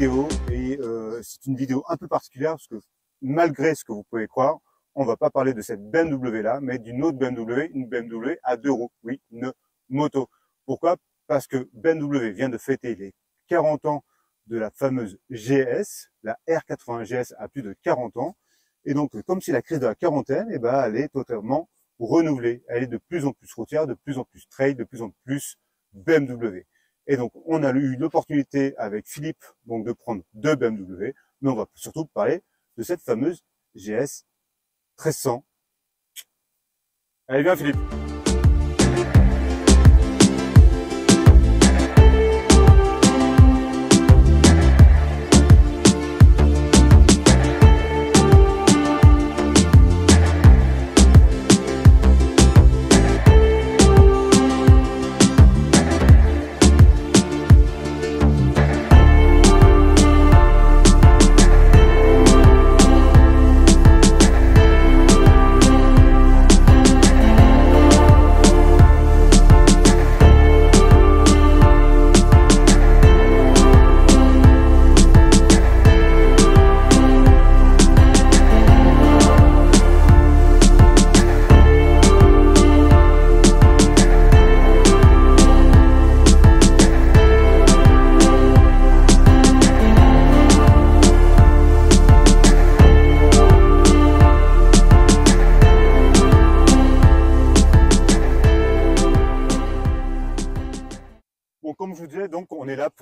et euh, c'est une vidéo un peu particulière parce que malgré ce que vous pouvez croire, on va pas parler de cette BMW là, mais d'une autre BMW, une BMW à deux roues, oui, une moto. Pourquoi? Parce que BMW vient de fêter les 40 ans de la fameuse GS, la R80 GS a plus de 40 ans, et donc comme si la crise de la quarantaine, eh ben, elle est totalement renouvelée. Elle est de plus en plus routière, de plus en plus trail, de plus en plus BMW. Et donc, on a eu l'opportunité avec Philippe donc de prendre deux BMW, mais on va surtout parler de cette fameuse GS 1300. Allez, viens Philippe.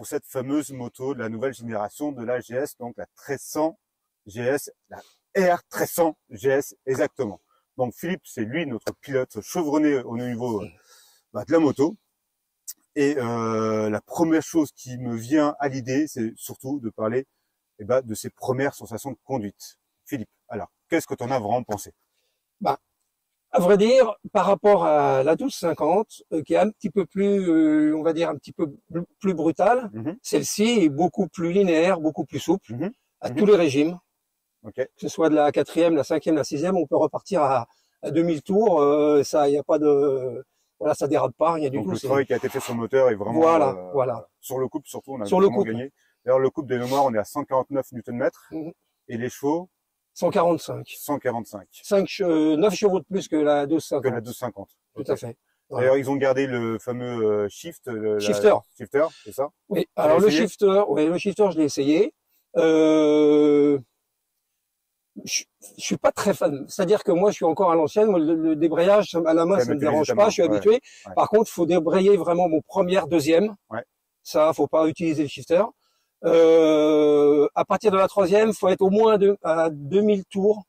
Cette fameuse moto de la nouvelle génération de la GS, donc la 1300 GS, la R 1300 GS exactement. Donc Philippe, c'est lui notre pilote chevronné au niveau bah, de la moto. Et euh, la première chose qui me vient à l'idée, c'est surtout de parler eh ben, de ses premières sensations de conduite. Philippe, alors, qu'est-ce que tu en as vraiment pensé? Bah, à vrai dire, par rapport à la 1250, euh, qui est un petit peu plus, euh, on va dire, un petit peu plus brutale, Mhm. celle-ci est beaucoup plus linéaire, beaucoup plus souple, Mhm. à Mhm. tous les régimes. Ok. Que ce soit de la quatrième, la cinquième, la sixième, on peut repartir à, à 2000 tours. euh, ça, il n'y a pas de, voilà, ça dérape pas, rien du tout. le travail qui a été fait sur le moteur est vraiment Voilà, euh, voilà. sur le couple surtout on a Sur vraiment gagné. D'ailleurs le couple des mémoires on est à 149 Nm et les chevaux 145. 145 5, che- 9 chevaux de plus que la 1250. que la 250. Tout à fait. Voilà. D'ailleurs ils ont gardé le fameux euh, shift le- la- Shifter. shifter c'est ça? Oui. Alors le shifter, ouais, le shifter, je l'ai essayé. Euh, je, je suis pas très fan. C'est-à-dire que moi, je suis encore à l'ancienne. Le, le débrayage ça- à la main, Ouais, ça me dérange pas. Je suis ouais, habitué. ouais. Par contre, faut débrayer vraiment mon première, deuxième. Ouais. Ça, faut pas utiliser le shifter. Euh, à partir de la troisième, faut être au moins de, à 2000 tours,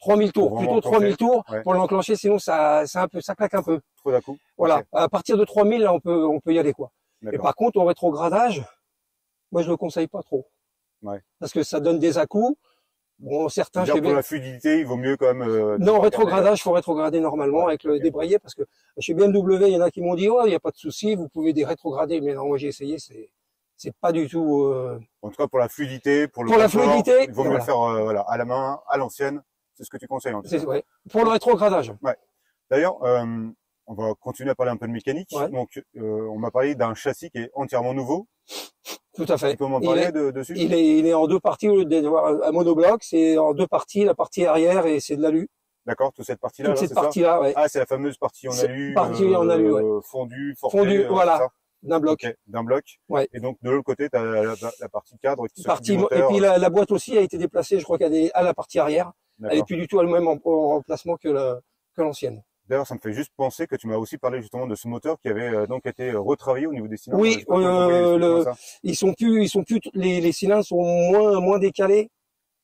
3000 tours, plutôt vraiment 3000 tours Ouais. pour l'enclencher. Sinon, ça, c'est un peu, ça claque un peu. trop d'un coup Voilà. À partir de 3000, là, on peut, on peut y aller, quoi. Et par contre, au rétrogradage, moi, je le conseille pas trop. Ouais. Parce que ça donne des à-coups. Bon, certains chez pour la fluidité il vaut mieux quand même euh, Non, rétrogradage, faut rétrograder normalement Ouais, avec le ok. débrayer parce que chez BMW, il y en a qui m'ont dit, oh, il n'y a pas de souci, vous pouvez des rétrograder. Mais non, moi, j'ai essayé, c'est, c'est pas du tout, euh, En tout cas, pour la fluidité, pour le Pour la fluidité, il vaut mieux voilà. le faire euh, voilà, à la main, à l'ancienne. C'est ce que tu conseilles en tout cas. c'est, ouais. Pour le rétrogradage. D'ailleurs, euh, on va continuer à parler un peu de mécanique. Ouais. Donc, euh, on m'a parlé d'un châssis qui est entièrement nouveau. Tout à fait. Tu peux m'en parler est- de, dessus? Il est, il est en deux parties au lieu d'avoir un monobloc. C'est en deux parties, la partie arrière et c'est de l'alu. D'accord, toute cette partie-là, Toute là, cette partie-là, ouais. Ah, c'est la fameuse partie en alu, partie en alu, ouais. fondue, forfait, Fondue, euh, voilà. D'un bloc. D'un bloc. Ouais. Et donc, de l'autre côté, tu as la, la- la partie cadre qui Partie, et puis la, la boîte aussi a été déplacée, je crois qu'elle est à la partie arrière. Elle est D'accord. plus du tout elle-même en, en emplacement que la- que l'ancienne. D'ailleurs, ça me fait juste penser que tu m'as aussi parlé justement de ce moteur qui avait euh, donc été euh, retravaillé au niveau des cylindres. Oui, euh, le- ils sont plus, ils sont plus, les, les cylindres sont moins, moins décalés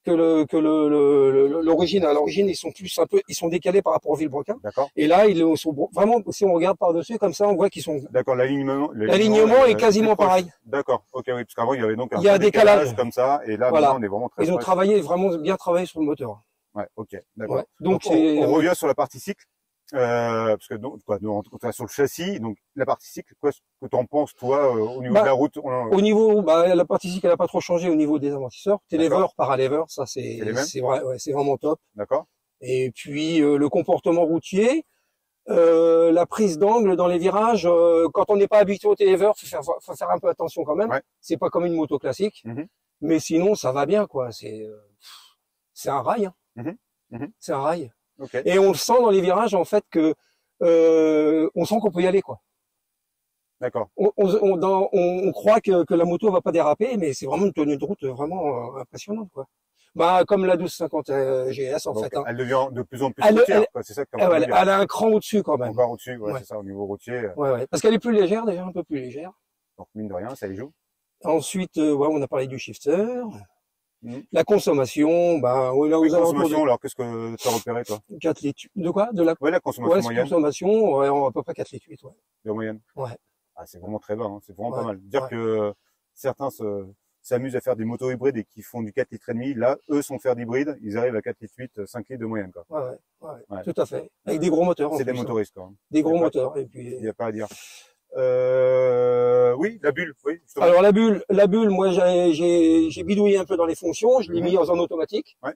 que le, que le, l'origine. À l'origine, ils sont plus un peu, ils sont décalés par rapport au vilebrequin. D'accord. Et là, ils sont vraiment, si on regarde par-dessus comme ça, on voit qu'ils sont, D'accord, l'alignement. l'alignement est quasiment pareil. D'accord. Ok, oui, parce qu'avant il y avait donc un Il y a décalage, décalage. comme ça, et là Voilà. on est vraiment très Ils ont travaillé, vraiment bien travaillé sur le moteur. Ouais, ok, d'accord. Ouais. Donc, on, on revient sur la partie cycle, euh, parce que donc, quoi, tout cas sur le châssis, donc la partie cycle, quoi, ce que t'en penses toi euh, au niveau Bah, de la route on- au niveau, bah, la partie cycle, elle a pas trop changé au niveau des amortisseurs. Téléver, D'accord. paralever, ça c'est, C'est vrai, ouais, c'est vraiment top. D'accord. Et puis euh, le comportement routier, euh, la prise d'angle dans les virages. euh, quand on n'est pas habitué au téléver, faut faire, faut faire un peu attention quand même. Ouais. C'est pas comme une moto classique. Mhm. Mais sinon, ça va bien, quoi. C'est euh, c'est un rail. hein. Mhm. Mhm. C'est un rail. Et on le sent dans les virages, en fait, que euh, on sent qu'on peut y aller, quoi. D'accord. On, on, on- dans- on- croit que, que la moto va pas déraper, mais c'est vraiment une tenue de route vraiment euh, impressionnante, quoi. Bah, comme la 1250 euh, GS, en Donc, fait. hein. elle devient de plus en plus Elle- routière. C'est ça que Elle, elle- elle a un cran au-dessus, quand même. Encore au-dessus, ouais, Ouais. c'est ça, au niveau routier. euh, Ouais, ouais. Parce qu'elle est plus légère, déjà, un peu plus légère. Donc, mine de rien, ça y joue. Ensuite, euh, ouais, on a parlé du shifter. Mhm. La consommation, bah, ouais, là, aux La consommation, alors, qu'est-ce que tu as repéré, toi de 4 litres. De quoi? De la Ouais, la consommation ouais, moyenne, consommation, ouais, à peu près 4 litres 8, ouais. de moyenne. Ouais. Ah, c'est vraiment très bas, hein. c'est vraiment Ouais, pas mal. Dire que certains se, s'amusent à faire des motos hybrides et qui font du 4 litres et demi, là, eux, sans faire d'hybride, ils arrivent à 4 litres 8, 5 litres de moyenne, quoi. Ouais, ouais, ouais, Ouais. Tout à fait. Avec des gros moteurs, C'est des hein. motoristes, quand même. Des gros moteurs. Et puis, Il n'y a pas à dire. Euh, oui, la bulle, oui, justement. Alors la bulle, la bulle, moi j'ai bidouillé un peu dans les fonctions, je l'ai mis en automatique. Ouais.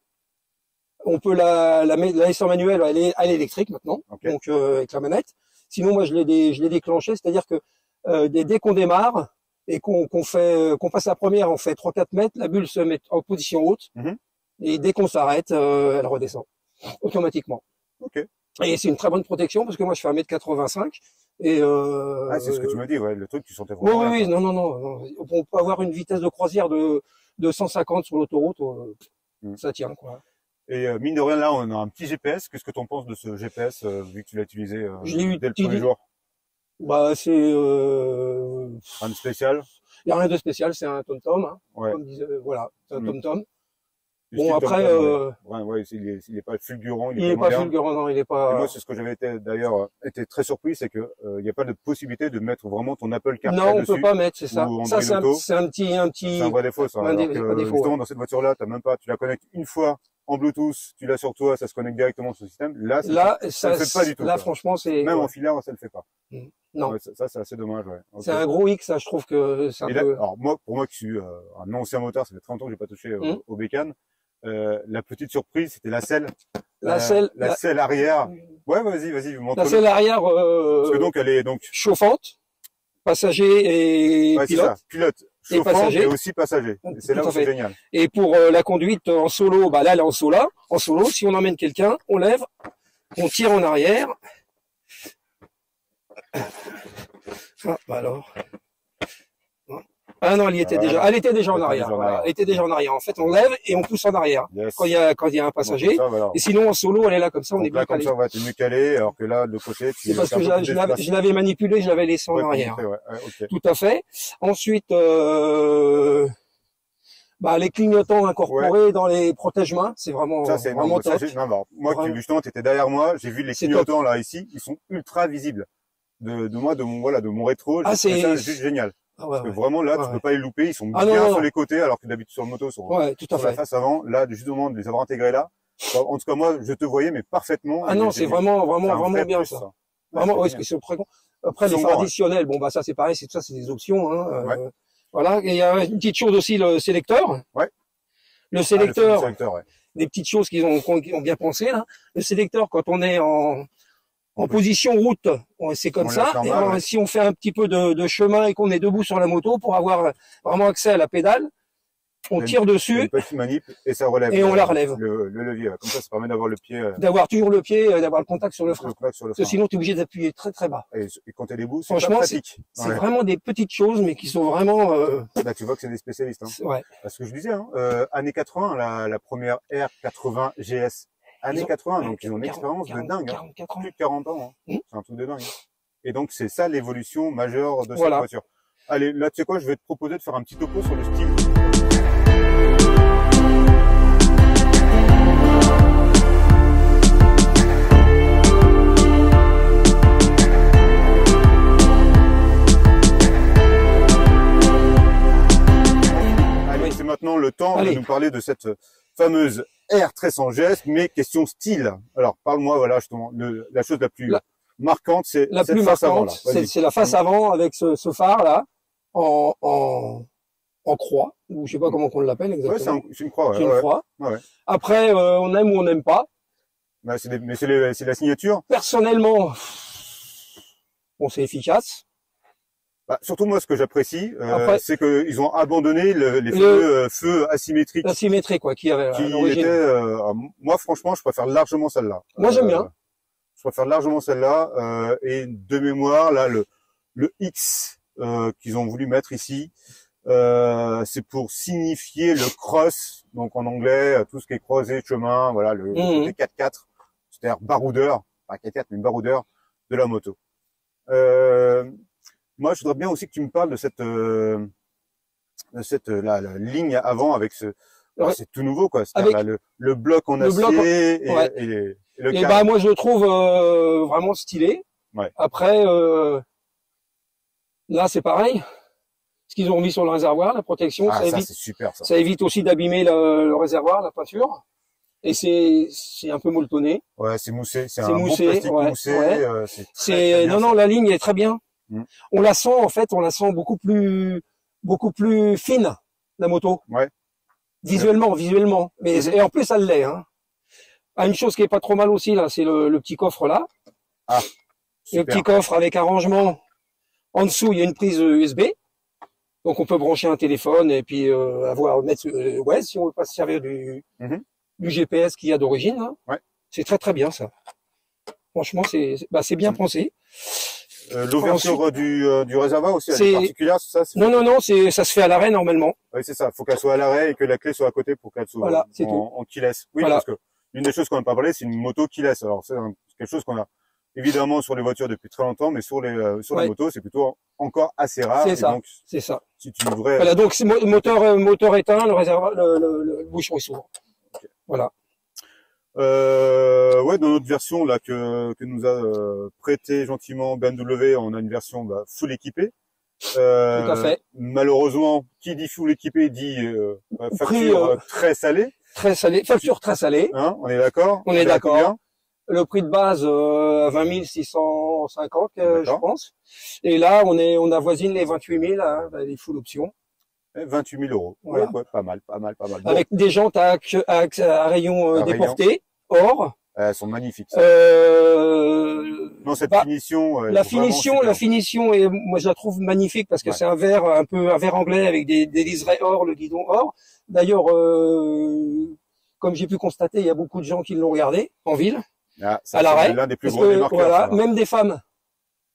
On peut la la la laisser en manuel, elle est elle est électrique maintenant, Ok. donc euh, avec la manette. Sinon moi je l'ai dé- je l'ai déclenché, c'est-à-dire que euh, dès, dès qu'on démarre et qu'on qu'on fait euh, qu'on passe la première, on fait 3-4 mètres, la bulle se met en position haute Mhm. et dès qu'on s'arrête, euh, elle redescend automatiquement. Ok. Et c'est une très bonne protection parce que moi je fais 1m85 et euh, Ah, c'est ce que tu m'as dit, ouais, le truc, tu sentais oui, vraiment. oui, bien, oui, non, non, non, non. On peut avoir une vitesse de croisière de, de 150 sur l'autoroute, euh, Mm. ça tient, quoi. Et euh, mine de rien, là, on a un petit GPS. Qu'est-ce que tu en penses de ce GPS, euh, vu que tu l'as utilisé euh, Je dès le utilisé- premier jour? Bah, c'est, euh, Un spécial? y a rien de spécial, c'est un tom-tom, hein, Ouais. comme disait, voilà, c'est un Mm. tom-tom. Bon, après, euh, ouais. Ouais, il, est, il est pas fulgurant, il, il est, est pas fulgurant, non, il est Et pas, moi, c'est ce que j'avais été d'ailleurs euh, été très surpris, c'est que euh, il n'y a pas de possibilité de mettre vraiment ton Apple CarPlay non, on peut pas mettre, c'est ça. Ça, c'est un, petit, un petit, C'est un vrai défaut, ça. un Alors dé- que, défaut, justement, ouais. dans cette voiture-là, t'as même pas, tu la connectes une fois en Bluetooth, tu l'as sur toi, ça se connecte directement sur le système. Là, ça- là, ça ça, le fait pas du tout, là, quoi. franchement, c'est, même en filaire, ça le fait pas. non. Ouais, ça, ça, c'est assez dommage, ouais. C'est un gros X, ça, je trouve que c'est un Et là, peu, alors moi, pour moi qui suis euh, un ancien moteur, ça fait 30 ans que j'ai pas touché euh, Mhm. au bécane. Euh, la petite surprise, c'était la selle. La Euh, selle- la, la- selle arrière. Ouais, vas-y, vas-y, la montre-le. selle arrière, euh, Parce que donc elle est donc chauffante, passager et ouais, pilote. ça, pilote, Et chauffant passager. et aussi passager. C'est là où c'est génial. Et pour euh, la conduite en solo, bah là, elle est en solo. En solo, si on emmène quelqu'un, on lève, on tire en arrière. Ah, bah alors. Ah non, elle y était déjà. Elle était déjà en arrière. en. Elle était déjà en arrière. En fait, on lève et on pousse en arrière Yes. quand il y a quand il y a un passager. ça, voilà. Et sinon en solo, elle est là comme ça, on Donc est là, bien comme calé. ça, ouais, t'es mieux calé, alors que là, de côté, C'est parce que je, l'avais manipulé, je l'avais laissé en Ouais, arrière. ouais, ouais, ok. Tout à fait. Ensuite, euh, bah, les clignotants incorporés dans les protège-mains, c'est vraiment, Ça, c'est vraiment non, top. non, alors, moi, Vraiment. qui, justement, t'étais derrière moi, j'ai vu les clignotants, là, ici, ils sont ultra visibles. De, de moi, de mon, voilà, de mon rétro, Ah, c'est- juste génial. Ah ouais, Parce que ouais. vraiment, là, Ouais, tu peux pas les louper, ils sont Ah, non, bien sur non. les côtés, alors que d'habitude, sur le moto, Ouais, tout à sur la fait. face avant, là, justement, de les avoir intégrés là. En tout cas, moi, je te voyais, mais parfaitement. Ah non, c'est vraiment, vraiment, vraiment vrai bien ça. Ouais, Vraiment, ouais, c'est. Après, les sont traditionnels, bon, bah, ça, c'est pareil, c'est ça, c'est des options, hein. euh. Voilà. Et il y a une petite chose aussi, le sélecteur. Ouais. Le Ah, sélecteur, le sélecteur, ouais. des petites choses qu'ils ont, qu'ils ont bien pensé, là. Le sélecteur, quand on est en, en position route, c'est comme On ça. et ouais. si on fait un petit peu de, de chemin et qu'on est debout sur la moto pour avoir vraiment accès à la pédale, on tire Une dessus, petite manip, et ça relève. Et on euh, la relève. Le, le levier. Comme ça, ça permet d'avoir le pied, euh, d'avoir toujours le pied, euh, d'avoir le contact sur le frein. le sur le Parce que frein. sinon, tu es obligé d'appuyer très très bas. Et, et quand t'es debout, c'est Franchement. C'est Ouais. vraiment des petites choses, mais qui sont vraiment, euh, Bah, tu vois que c'est des spécialistes, hein. ouais. Parce que je disais, hein, euh, années 80, la, la première R80 GS. Années Ils ont- 80, donc ils ont une 40, expérience de 40, dingue. hein. 44 ans. Plus de 40 ans. hein. Mhm. C'est un truc de dingue. Et donc, c'est ça l'évolution majeure de Voilà. cette voiture. Allez, là, tu sais quoi, je vais te proposer de faire un petit topo sur le style. Allez, Oui. c'est maintenant le temps Allez. de nous parler de cette fameuse R 1300 GS, mais question style. Alors, parle-moi, voilà, justement, le- la chose la plus La- marquante, c'est La cette plus face avant, marquante, là. c'est la face avant avec ce, ce phare là, en, en, en croix, ou je sais pas comment qu'on l'appelle Ouais, c'est exactement. un- c'est une croix, ouais. Une ouais. croix. Ouais, ouais. Après, euh, on aime ou on n'aime pas. Bah, c'est la signature. Personnellement, bon, c'est efficace. Bah, surtout moi, ce que j'apprécie, euh, c'est qu'ils ont abandonné le- les Le- euh, feux asymétriques La symétrie, quoi, qui avait à qui étaient. euh, moi, franchement, je préfère largement celle-là. Moi, j'aime Euh, bien. Je préfère largement celle-là. euh, et de mémoire, là, le, le X euh, qu'ils ont voulu mettre ici, euh, c'est pour signifier le cross. Donc en anglais, tout ce qui est croisé, chemin, voilà, le, le Mhm. côté 4x4, c'est-à-dire baroudeur, pas 4x4, mais baroudeur de la moto. Euh, moi, je voudrais bien aussi que tu me parles de cette, euh, de cette euh, la, la ligne avant avec ce, bah, Ouais. c'est tout nouveau quoi. Avec- là, le, le bloc en Le acier bloc en- et, ouais. et, les- et le Et bah moi je le trouve euh, vraiment stylé. Ouais. Après euh, là c'est pareil. Ce qu'ils ont mis sur le réservoir, la protection, ah, ça, ça évite, super ça. ça évite aussi d'abîmer le, le réservoir, la peinture. Et c'est c'est un peu molletonné. Ouais, c'est moussé, c'est un moussé, bon plastique ouais, moussé. ouais. euh, c'est bien, non non la ligne est très bien. Mm. On la sent en fait, on la sent beaucoup plus beaucoup plus fine la moto. Ouais. Visuellement, visuellement. Mais Mhm. et en plus elle l'est. Hein. Ah, une chose qui est pas trop mal aussi là, c'est le, le petit coffre là. Le Super. petit coffre avec un rangement. En dessous, il y a une prise USB. Donc on peut brancher un téléphone et puis euh, avoir mettre euh, ouais si on veut pas se servir du Mhm. du GPS qu'il y a d'origine. Ouais. C'est très très bien ça. Franchement, c'est bah, c'est bien Mhm. pensé. Euh, L'ouverture du, euh, du réservoir aussi, elle C'est- est particulière, c'est ça Non non non, c'est ça se fait à l'arrêt normalement. Oui, c'est ça. faut qu'elle soit à l'arrêt et que la clé soit à côté pour qu'elle soit Voilà, c'est en, tout. en keyless. Oui, Voilà. parce que l'une des choses qu'on n'a pas parlé, c'est une moto keyless. Alors, c'est quelque chose qu'on a évidemment sur les voitures depuis très longtemps, mais sur les, euh, sur Ouais. les motos, c'est plutôt encore assez rare. C'est ça. C'est ça. si tu ouvrais, Voilà donc moteur euh, moteur éteint, le réservoir, le, le, le bouchon il s'ouvre. Voilà. Euh, ouais, dans notre version là que, que nous a euh, prêté gentiment BMW, on a une version bah, full équipée. Euh, Tout à fait. Malheureusement, qui dit full équipé dit euh, bah, Prix, facture euh, euh, très salée. Très salé, facture très salée. Hein, on est d'accord On est d'accord. Le prix de base euh, 20 650 euh, je pense. Et là on est on avoisine les 28 000 hein, bah, les full options. Eh, 28 000 euros. Voilà. Ouais, ouais, pas mal, pas mal, pas mal. Bon, avec des jantes à, à, à rayon euh, déporté, or. elles sont magnifiques. Euh, non, cette bah, finition. elle la finition, super. la finition, est, moi je la trouve magnifique parce que Ouais. c'est un verre un peu un verre anglais avec des, des liserés or, le guidon or. D'ailleurs, euh, comme j'ai pu constater, il y a beaucoup de gens qui l'ont regardé en ville, Ah, ça, à l'arrêt. c'est l'un des plus gros que, voilà, ça, même des femmes,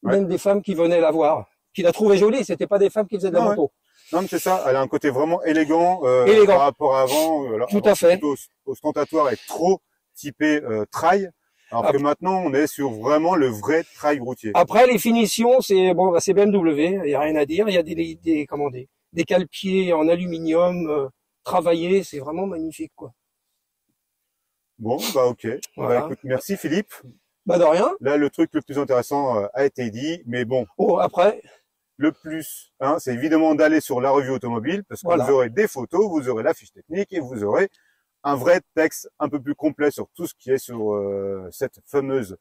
Ouais. même des femmes qui venaient la voir, qui la trouvaient jolie. C'était pas des femmes qui faisaient de la ouais. moto. Non, mais c'est ça. Elle a un côté vraiment élégant, euh, Élégant. par rapport à avant. euh, voilà. Tout Avant, à fait. ostentatoire et trop typé euh, trail. Alors que Après- maintenant, on est sur vraiment le vrai trail routier. Après, les finitions, c'est bon, bah, c'est BMW, il y a rien à dire. Il y a des, des, comment des, des cale-pieds en aluminium euh, travaillés, c'est vraiment magnifique, quoi. Bon, bah ok. Voilà. Bah, écoute, merci Philippe. Bah de rien. Là, le truc le plus intéressant euh, a été dit, mais bon, Oh, après, le plus, hein, c'est évidemment d'aller sur la revue automobile, parce que Voilà. vous aurez des photos, vous aurez la fiche technique et vous aurez un vrai texte un peu plus complet sur tout ce qui est sur euh, cette fameuse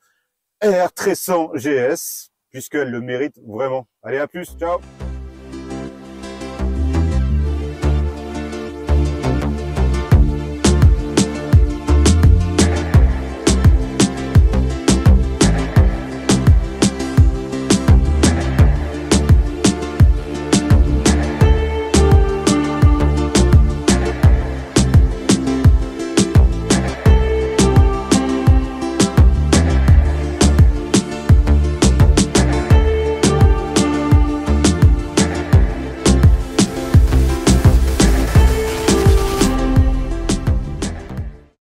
R1300 GS, puisqu'elle le mérite vraiment. Allez, à plus, ciao